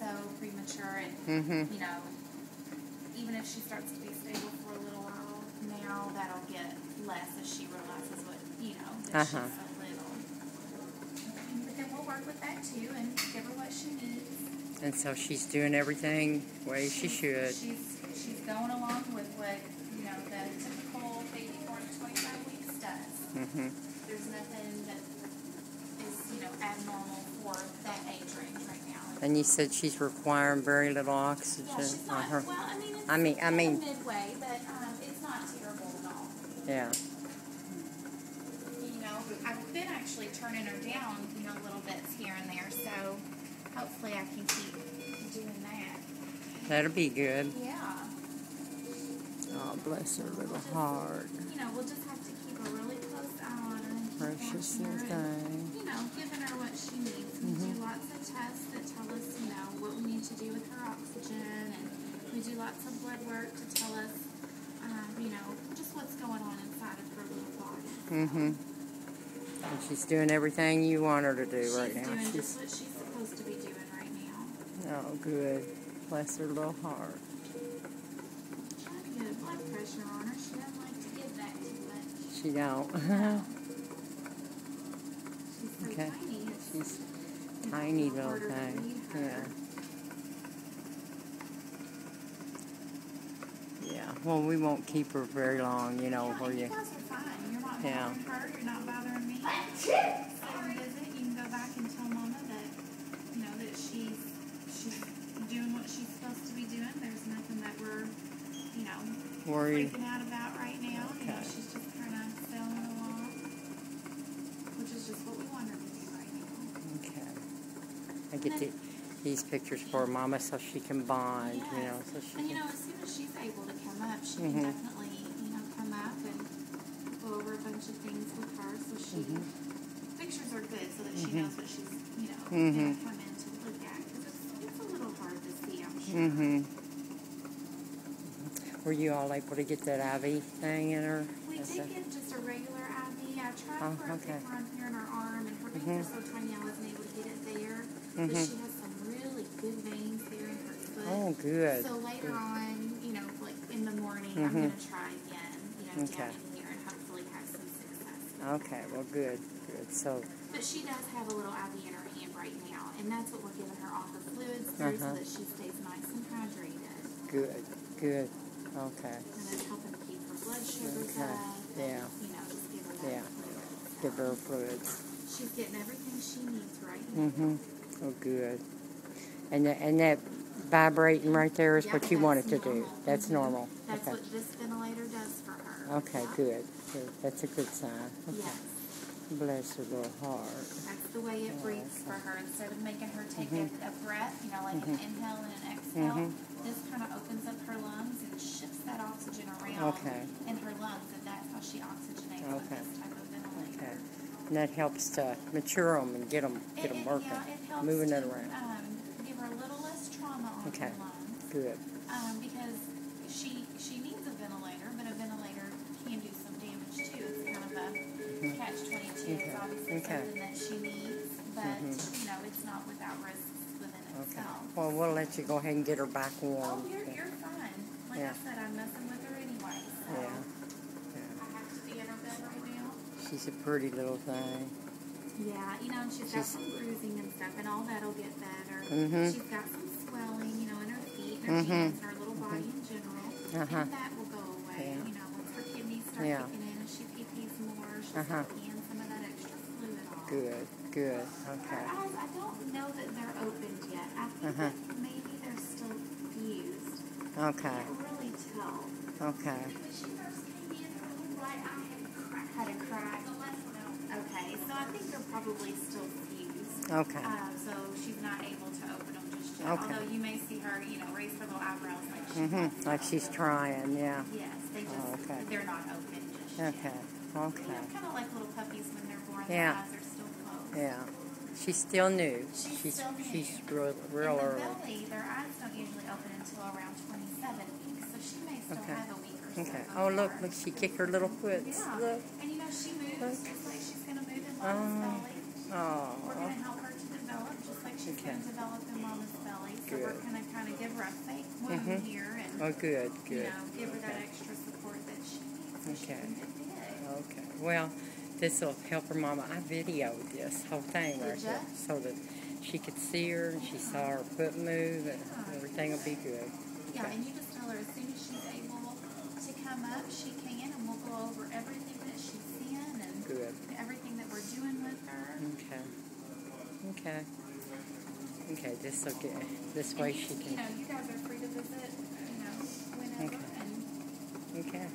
so premature, and Mm-hmm. you know, even if she starts to be stable for a little while, now that'll get less as she realizes what you know that Uh-huh. she's so little. But then we'll work with that too and give her what she needs. And so she's doing everything the way she should. She's she's going along with what you know the typical baby born at 25 weeks does. Mm-hmm. There's nothing that is you know abnormal for that age range right now. And you said she's requiring very little oxygen Yeah, she's on her. Well, I mean, it's I mean- I mean- midway, but um, it's not terrible at all. Yeah. You know, I've been actually turning her down, you know, little bits here and there, so hopefully I can keep doing that. That'll be good. Yeah. Oh, bless her little heart. You know, we'll just have to keep a really close eye on her Precious little thing. you know, giving her what she needs. We do lots of tests that tell us, you know, what we need to do with her oxygen, and we do lots of blood work to tell us, um, you know, just what's going on inside of her little body. Mm-hmm. And she's doing everything you want her to do she's right now. doing She's just what she's supposed to be doing right now. oh good. Bless her little heart. Trying to get a blood pressure on her. She doesn't like to give that too much. She don't. She's tiny. It's she's you tiny little little harder to thing. Yeah. Yeah. Well, we won't keep her very long, you know, Yeah, where and you you. guys are fine. You're not Yeah. bothering her. You're not bothering me. Come visit. You can go back and tell Mama that you know that she's she's doing what she's supposed to be doing. There's nothing that we're you know Worried. freaking out about right now. You know, she's just kind of sailing along, which is just what we want her to do right now. Okay. I get the, these pictures for Mama so she can bond, you know, so she And you know, as soon as she's able to come up, she Mhm. can definitely, you know, come up and go over a bunch of things with her. So she Mhm. pictures are good so that she Mhm. knows what she's, you know, Mhm. gonna come in to look at. Because it's, it's a little hard to see, I'm sure. Mm-hmm. Were you all able to get that IV thing in her? We did get just a regular IV. I tried Oh, for a okay. paper on here in her arm, and her Mhm. are so tiny I wasn't able to get it But Mhm. she has some really good veins there in her foot. Oh, good. So later on, you know, like in the morning, Mhm. I'm going to try again, you know, Okay. down in here and hopefully have some success. Okay, well, good, good. So, But she does have a little IV in her hand right now, and that's what we're giving her all her fluids through so Uh-huh. that she stays nice and hydrated. good, good. Okay. And it's helping keep her blood sugars Okay. up. Yeah. And, you know, just give her Yeah. fluid. Give her fluids. She's getting everything she needs right now. Mm-hmm. Oh, good. And that, and that vibrating right there is Yeah, what you want it that's to do. normal. That's Mhm. normal. That's Okay. what this ventilator does for her. Okay, Yeah. good. Good. That's a good sign. Okay. Yes. Bless her little heart. That's the way it breathes for okay. her. Instead of making her take Mhm. a, a breath, you know, like Mhm. an inhale and an exhale, Mhm. this kind of opens up her lungs and shifts that oxygen around Okay. in her lungs, and that's how she oxygenates with this type of ventilator. Okay. And that helps to mature them and get them, get them working, yeah, it helps moving to, it around. Um, give her a little less trauma on Okay. her lungs, Good. um, because she she needs a ventilator, but a ventilator can do some damage too. It's kind of a catch twenty two. Okay. It's obviously Okay. something that she needs, but Mhm. you know it's not without risks within Okay. itself. Well, we'll let you go ahead and get her back warm. Oh, you're you're fine. Like Yeah. I said, I'm messing with her anyway, so Yeah. I have to be in her bed right now. She's a pretty little thing. Yeah, you know, and she's got She's- some bruising and stuff, and all that'll get better. Mhm. She's got some swelling, you know, in her feet and her Mhm. hands and her little body in general, Uh-huh. and that will go away. Yeah. You know, once her kidneys start Yeah. kicking in and she pee-pees more, she'll Uh-huh. peeing some of that extra fluid off. Good, good. Her Okay. eyes, I don't know that they're opened yet. I think Uh-huh. that maybe they're still fused. Okay. Can't really tell. Okay. When she first came in, her little right eye had a crack. Had a crack. Okay, so I think they're probably still fused. Okay. Um, so she's not able to open them just yet. Okay. Although you may see her, you know, raise her little eyebrows like she Mm-hmm. Like she's trying, yeah. Yes, they just Oh, okay. they're not open just yet. Okay. You Okay. know, kind of like little puppies when they're born, Yeah. their eyes are still closed. Yeah. She's still new. She's She's still new. she's real, real In the early. belly, their eyes don't usually open until around 27 weeks, so she may still Okay. have a week or so. Okay. Oh look, look, she kicked her little foot. Yeah. Look. She moves just like she's going to move in Oh. Mama's belly. We're going Oh. to help her to develop just like she's Okay. going to develop in Mama's belly. So we're gonna kind of give her a fake wound Mhm. here and Oh, good, you know give her that extra support that she needs. So she Okay. Okay. Well, this will help her mama. I videoed this whole thing Did right so that she could see her and she saw her foot move and everything will be good. Yeah, Okay. and you just tell her as soon as she's able to come up, she can, and we'll go over everything that she's seeing and Good. everything that we're doing with her. Okay. Okay. Okay, this will get, this way And you, she You can, know, you guys are free to visit, you know, whenever, Okay. and okay.